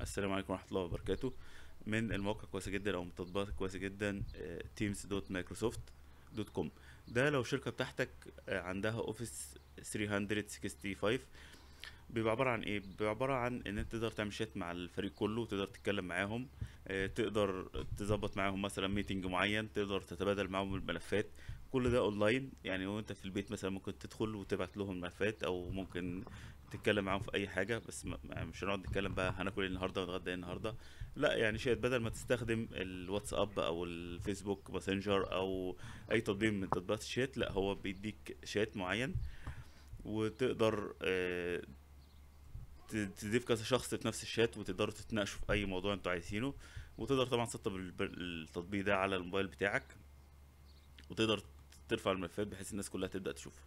السلام عليكم ورحمة الله وبركاته. من المواقع كويسة جدا أو من التطبيقات كويسة جدا teams dot microsoft dot com ده لو شركة بتاعتك آه، عندها Office 365 بيبقى عبارة عن إيه؟ بيبقى عبارة عن إن أنت تقدر تعمل شات مع الفريق كله تقدر تتكلم معاهم آه، تقدر تظبط معاهم مثلا meeting معين تقدر تتبادل معاهم الملفات. كل ده اونلاين يعني وأنت في البيت مثلا ممكن تدخل وتبعت لهم ملفات أو ممكن تتكلم معاهم في أي حاجة بس مش هنقعد نتكلم بقى هناكل إيه النهاردة ونتغدى إيه النهاردة. لا يعني شات بدل ما تستخدم الواتساب أو الفيسبوك ماسنجر أو أي تطبيق من تطبيقات الشات لا هو بيديك شات معين وتقدر آه، تضيف كذا شخص في نفس الشات وتقدروا تتناقشوا في أي موضوع أنتوا عايزينه. وتقدر طبعا تسطب التطبيق ده على الموبايل بتاعك وتقدر ترفع الملفات بحيث الناس كلها تبدأ تشوفه.